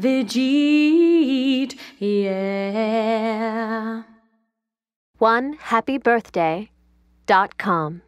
Vijit, yeah. One happy birthday dot com.